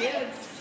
Yes.